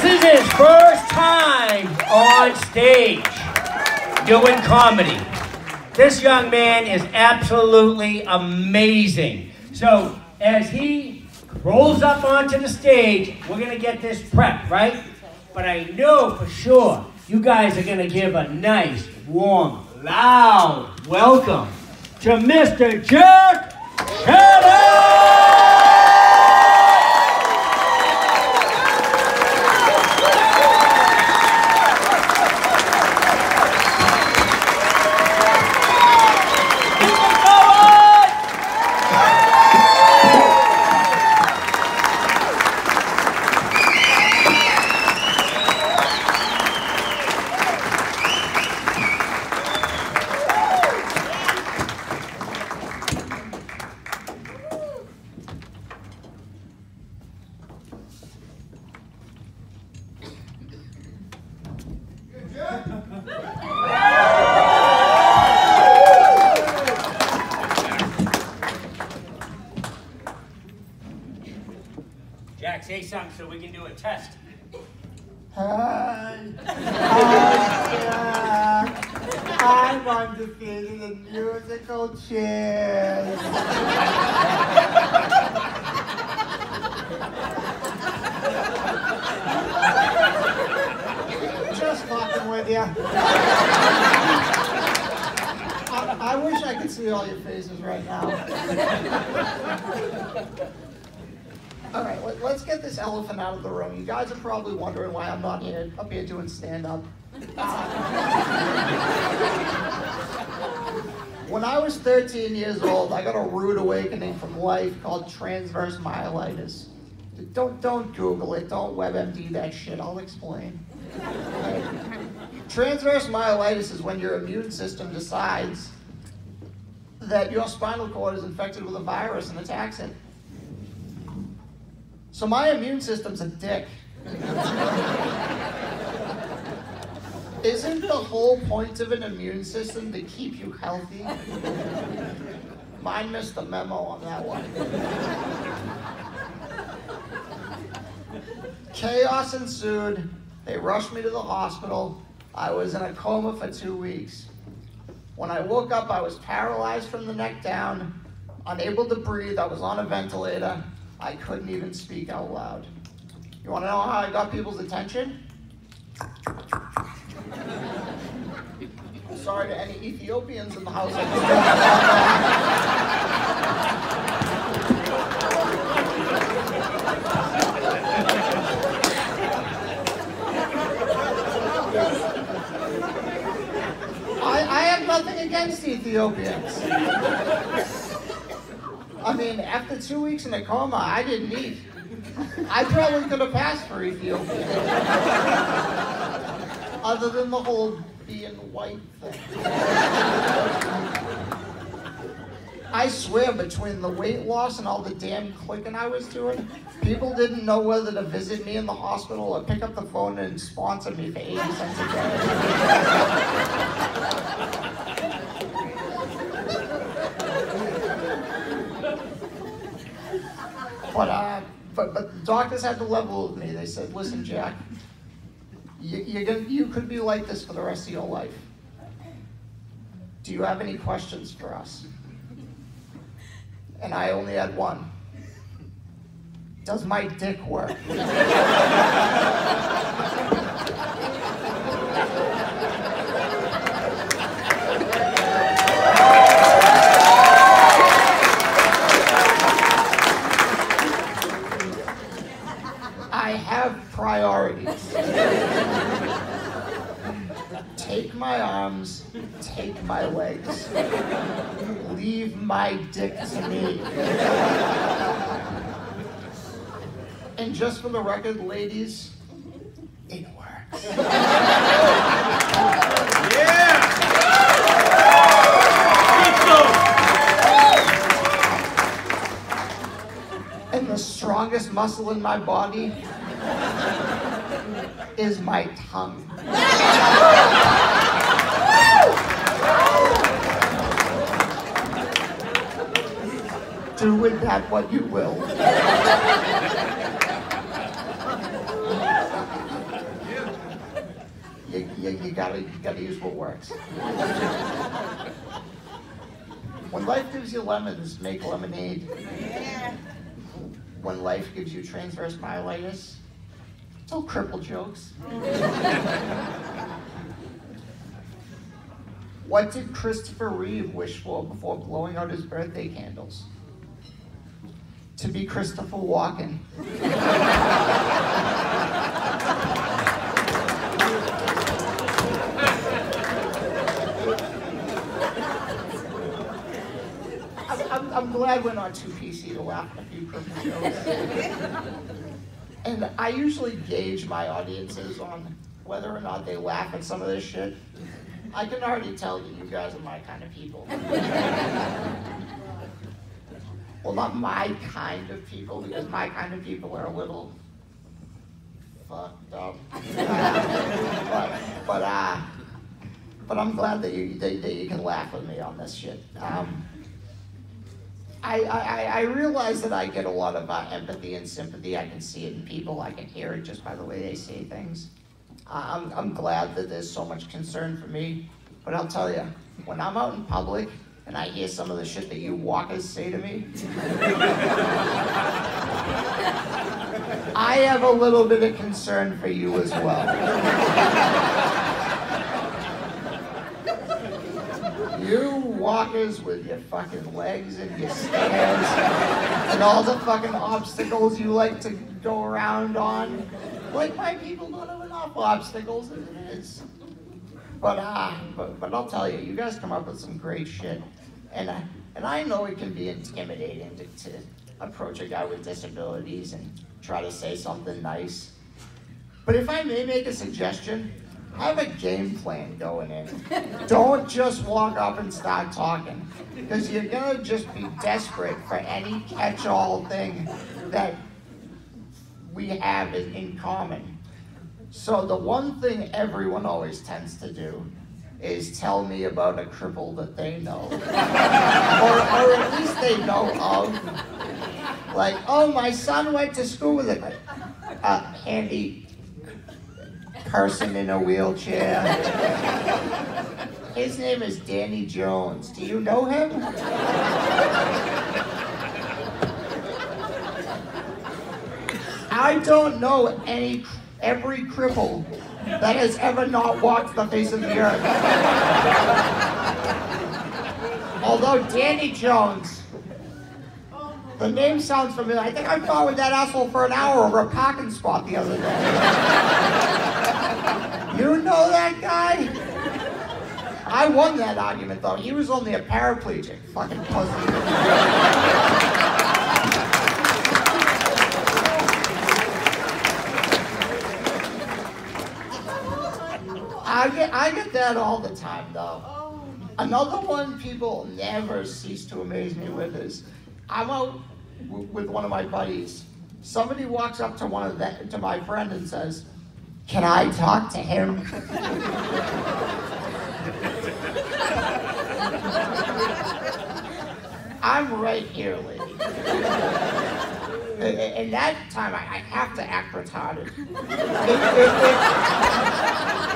This is his first time on stage doing comedy. This young man is absolutely amazing. So, as he rolls up onto the stage, we're to get this prep, right? But I know for sure you guys are to give a nice, warm, loud welcome to Mr. Jack Shannon! Jack, say something so we can do a test. Hi. Hi, Jack. I to the musical chairs. Just fucking with you. I, I wish I could see all your faces right now. All right, let, us get this elephant out of the room. You guys are probably wondering why I'm not here up here doing stand-up. When I was 13 years old, I got a rude awakening from life called transverse myelitis. Don't don't Google it. Don't WebMD that shit. I'll explain. Transverse myelitis is when your immune system decides that your spinal cord is infected with a virus and attacks it. So my immune system's a dick. Isn't the whole point of an immune system to keep you healthy? Mine missed the memo on that one. Chaos ensued. They rushed me to the hospital. I was in a coma for two weeks. When I woke up, I was paralyzed from the neck down, unable to breathe. I was on a ventilator. I couldn't even speak out loud. You want to know how I got people's attention? Sorry to any Ethiopians in the house. I, I have nothing against Ethiopians. I mean, after two weeks in a coma, I didn't eat. I probably could have passed for Ethiopia. Other than the whole white thing. I swear, between the weight loss and all the damn clicking I was doing, people didn't know whether to visit me in the hospital or pick up the phone and sponsor me for 80 cents a day. But, uh, but, but doctors had to level with me. They said, listen, Jack, you, you could be like this for the rest of your life. Do you have any questions for us? And I only had one. Does my dick work? I have priorities. Take my arms, take my legs. Leave my dick to me. And just for the record, ladies, it works. And the strongest muscle in my body is my tongue. Do with that what you will. you, you gotta, you gotta use what works. when life gives you lemons, make lemonade. When life gives you transverse myelitis, tell cripple jokes. what did Christopher Reeve wish for before blowing out his birthday candles? To be Christopher Walken. I'm, glad we're not too PC to laugh at a few cripple jokes. And I usually gauge my audiences on whether or not they laugh at some of this shit. I can already tell that you guys are my kind of people. Well, not my kind of people, because my kind of people are a little fucked up. but, but, uh, but I'm glad that you, that, that you can laugh with me on this shit. Um, I, I, I realize that I get a lot of uh, empathy and sympathy. I can see it in people. I can hear it just by the way they say things. Uh, I'm, I'm glad that there's so much concern for me. But I'll tell you, when I'm out in public and I hear some of the shit that you walkers say to me, I have a little bit of concern for you as well. You walkers with your fucking legs and your stands and all the fucking obstacles you like to go around on. Like my people don't have enough obstacles as it is. But uh, but, but I'll tell you, you guys come up with some great shit. And uh, and I know it can be intimidating to, to approach a guy with disabilities and try to say something nice. But if I may make a suggestion, have a game plan going in. Don't just walk up and start talking, because you're gonna just be desperate for any catch-all thing that we have in, in common. So the one thing everyone always tends to do is tell me about a cripple that they know, or, or at least they know of. Like, oh, my son went to school with a, a handy person in a wheelchair. His name is Danny Jones. Do you know him? I don't know any every cripple that has ever not walked the face of the earth. Although Danny Jones, the name sounds familiar. I think I fought with that asshole for an hour over a parking spot the other day. You know that guy? I won that argument though. He was only a paraplegic. Fucking pussy. I get, I get that all the time though. Oh. Another one people never cease to amaze me with is I'm out with one of my buddies. Somebody walks up to one of the, to my friend and says, can I talk to him? I'm right here, lady. And that time, I have to act retarded. If,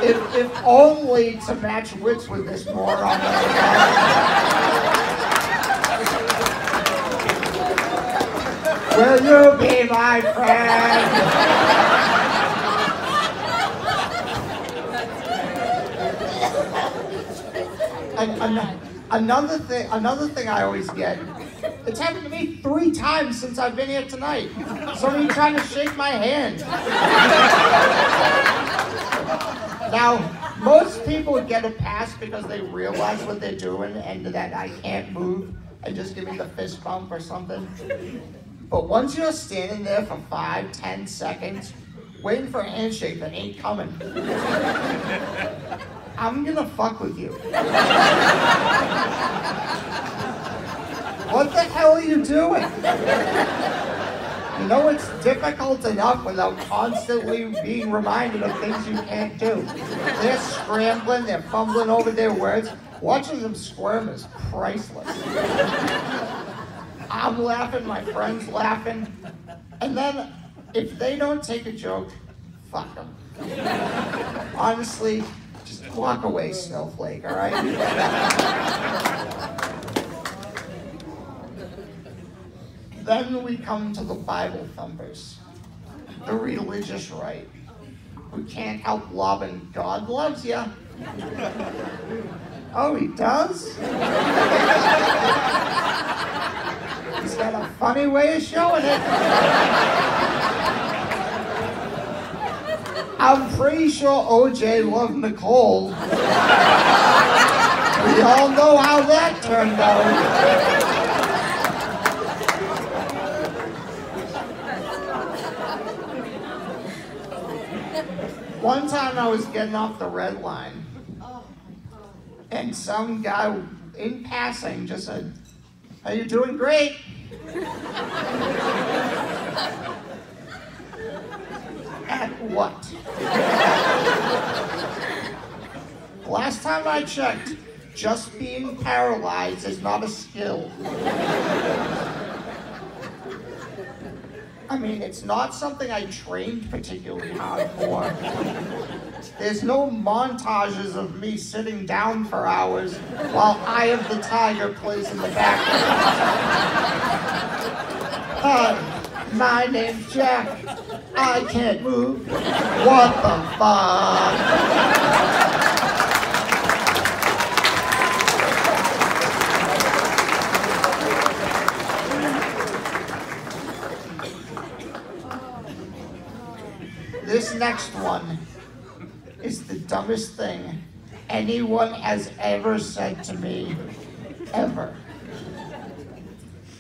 if, if, if only to match wits with this moron. Will you be my friend? an, another thing, another thing I always get. It's happened to me three times since I've been here tonight. Somebody trying to shake my hand. now, most people get a pass because they realize what they're doing and that I can't move and just give me the fist bump or something. But once you're standing there for five, ten seconds, waiting for a handshake that ain't coming, I'm gonna fuck with you. What the hell are you doing? You know it's difficult enough without constantly being reminded of things you can't do. They're scrambling, they're fumbling over their words. Watching them squirm is priceless. I'm laughing, my friend's laughing. And then if they don't take a joke, fuck them. Honestly, Just walk away, snowflake, all right? Then we come to the Bible thumpers, the religious right, who can't help loving God loves you. Oh, he does? He's got a funny way of showing it. I'm pretty sure OJ loved Nicole. We all know how that turned out. One time I was getting off the red line, and some guy in passing just said, Are you doing great? At what? Last time I checked, just being paralyzed is not a skill. I mean, it's not something I trained particularly hard for. There's no montages of me sitting down for hours while Eye of the Tiger plays in the background. Hi, my name's Jack. I can't move. What the fuck? This next one is the dumbest thing anyone has ever said to me, ever.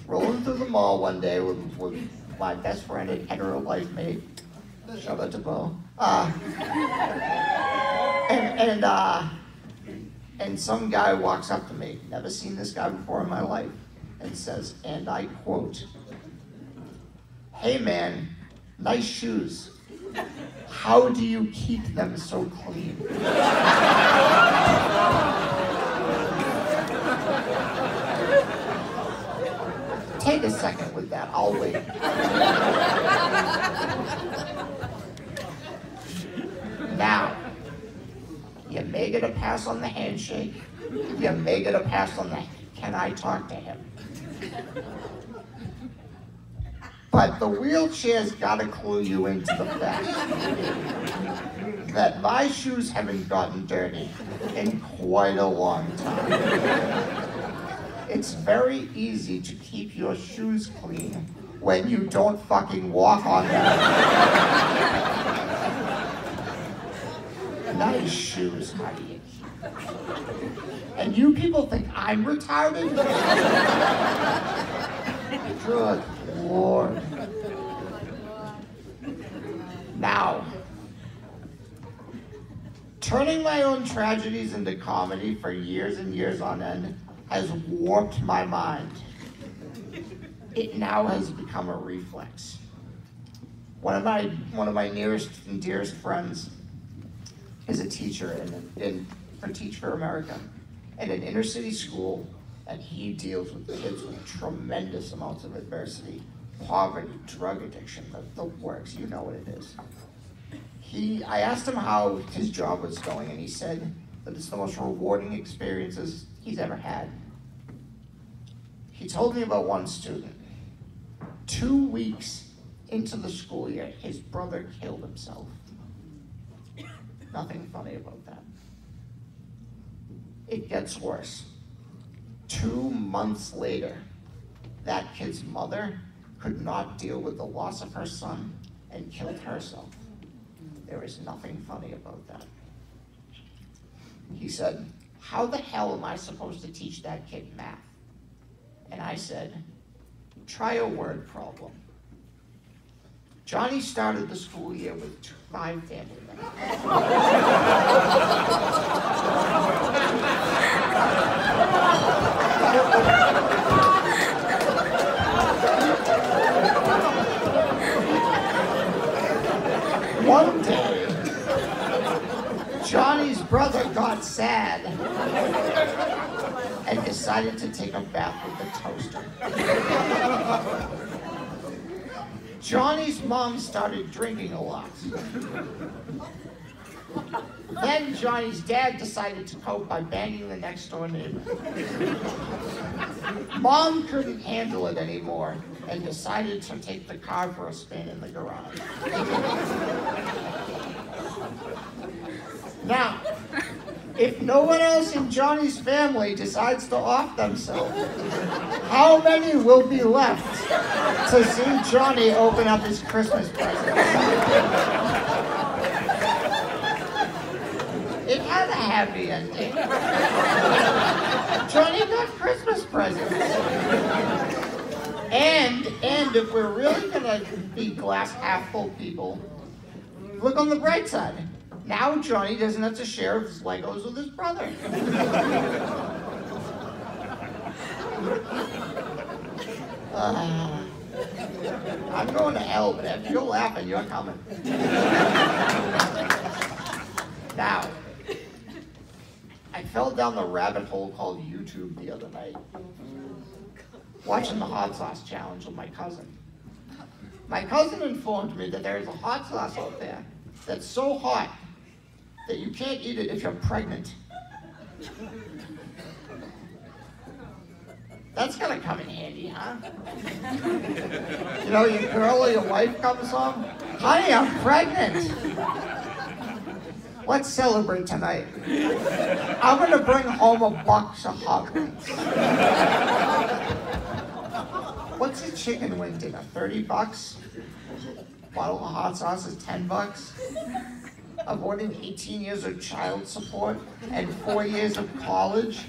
Rolling through the mall one day with, with my best friend and hetero life mate, shout out to Bo. Uh, and and uh, and some guy walks up to me, never seen this guy before in my life, and says, and I quote, "Hey man, nice shoes. How do you keep them so clean?" Take a second with that. I'll wait. Now, you may get a pass on the handshake. You may get a pass on the can I talk to him? But the wheelchair's got to clue you into the fact that my shoes haven't gotten dirty in quite a long time. It's very easy to keep your shoes clean when you don't fucking walk on them. nice shoes, them? And you people think I'm retarded? Good Lord. Now, turning my own tragedies into comedy for years and years on end has warped my mind. It now has become a reflex. One of my one of my nearest and dearest friends is a teacher in, in for Teach for America in an inner city school, and he deals with kids with tremendous amounts of adversity, poverty, drug addiction, the, the works. You know what it is. He, I asked him how his job was going, and he said that it's the most rewarding experiences he's ever had. He told me about one student. Two weeks into the school year, his brother killed himself. Nothing funny about that. It gets worse. Two months later, that kid's mother could not deal with the loss of her son and killed herself. There is nothing funny about that. He said, How the hell am I supposed to teach that kid math? And I said, Try a word problem. Johnny started the school year with five family members. One day, Johnny's brother got sad and decided to take a bath with the toaster. Johnny's mom started drinking a lot. Then Johnny's dad decided to cope by banging the next door neighbor. Mom couldn't handle it anymore and decided to take the car for a spin in the garage. Now, if no one else in Johnny's family decides to off themselves, how many will be left to see Johnny open up his Christmas presents? It had a happy ending. Johnny got Christmas presents. And, and if we're really gonna be glass half full people, look on the bright side. Now Johnny doesn't have to share his Legos with his brother. Uh, I'm going to hell, but if you're laughing, you're coming. now, I fell down the rabbit hole called YouTube the other night, watching the hot sauce challenge with my cousin. My cousin informed me that there is a hot sauce out there that's so hot that you can't eat it if you're pregnant. That's gonna come in handy, huh? You know, your girl or your wife comes home, honey, I'm pregnant. Let's celebrate tonight. I'm gonna bring home a box of hot. What's a chicken wing dinner? 30 bucks? Bottle of hot sauce is 10 bucks? Avoiding 18 years of child support and four years of college?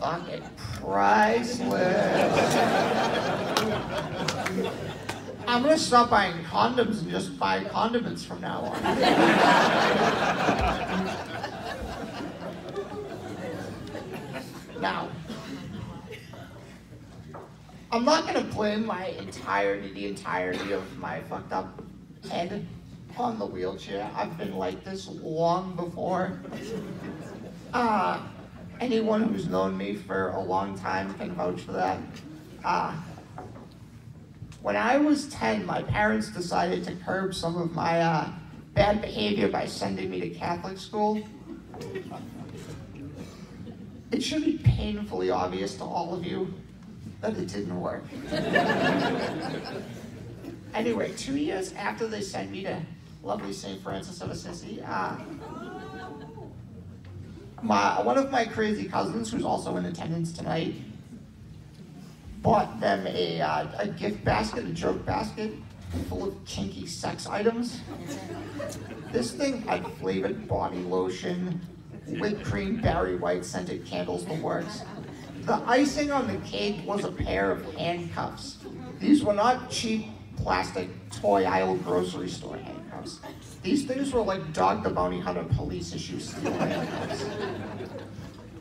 Fucking priceless. I'm gonna stop buying condoms and just buy condiments from now on. now, I'm not gonna blame my entirety, the entirety of my fucked up head on the wheelchair. I've been like this long before. Uh, anyone who's known me for a long time can vouch for that. Uh, when I was 10, my parents decided to curb some of my uh, bad behavior by sending me to Catholic school. It should be painfully obvious to all of you that it didn't work. anyway, two years after they sent me to lovely St. Francis of Assisi, uh, my, one of my crazy cousins, who's also in attendance tonight, bought them a, uh, a gift basket, a joke basket, full of kinky sex items. This thing had flavored body lotion, whipped cream, Barry White scented candles, the works. The icing on the cake was a pair of handcuffs. These were not cheap plastic toy aisle grocery store handcuffs. These things were like Dog the Bounty Hunter police issue steel handcuffs.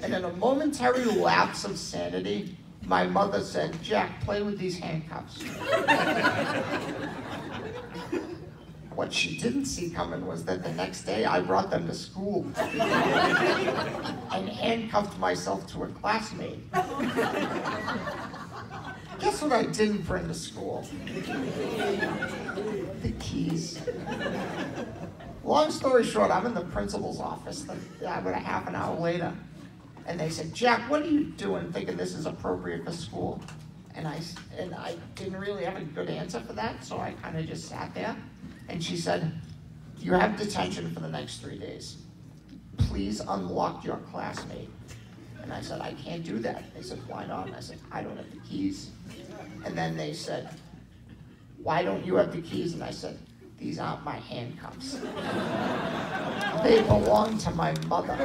And in a momentary lapse of sanity, my mother said, Jack, play with these handcuffs. what she didn't see coming was that the next day I brought them to school and handcuffed myself to a classmate. Guess what I didn't bring to school? The keys. Long story short, I'm in the principal's office uh, about a half an hour later. And they said, Jack, what are you doing thinking this is appropriate for school? And I, and I didn't really have a good answer for that, so I kind of just sat there. And she said, you have detention for the next three days. Please unlock your classmate. And I said, I can't do that. They said, why not? And I said, I don't have the keys. And then they said, why don't you have the keys? And I said, these aren't my handcuffs. they belong to my mother.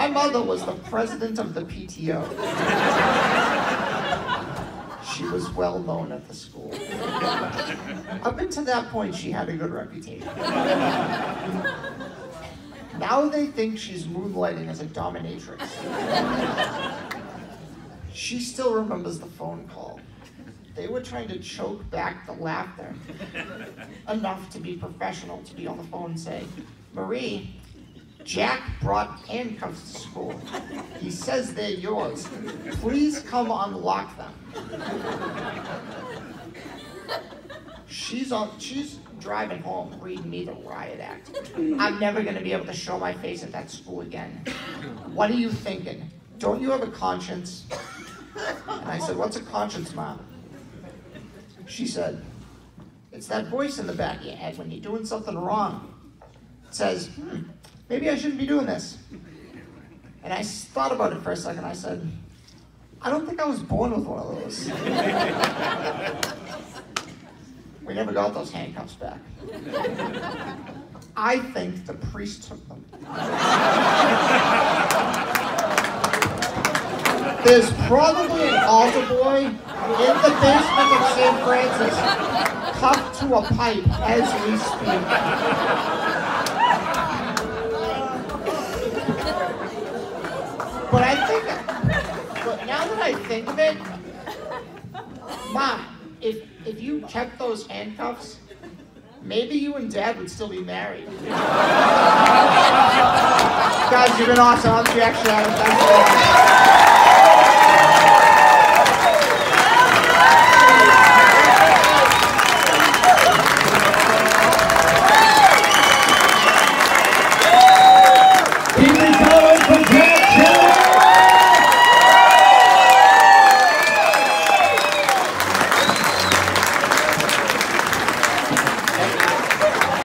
my mother was the president of the PTO. She was well known at the school. Up until that point, she had a good reputation. Now they think she's moonlighting as a dominatrix. She still remembers the phone call. They were trying to choke back the laughter enough to be professional to be on the phone and say, Marie, Jack brought handcuffs to school. He says they're yours. Please come unlock them. She's on. She's driving home, reading me the riot act. I'm never gonna be able to show my face at that school again. What are you thinking? Don't you have a conscience? And I said, What's a conscience, mom? She said, It's that voice in the back of your head when you're doing something wrong. It says, hmm, maybe I shouldn't be doing this. And I thought about it for a second. I said, I don't think I was born with one of those. we never got those handcuffs back. I think the priest took them. There's probably an altar boy in the basement of St. Francis, cuffed to a pipe as we speak. But I think, but now that I think of it, Mom, if if you kept those handcuffs, maybe you and Dad would still be married. Guys, you've been awesome. I'm Jack Shadduck.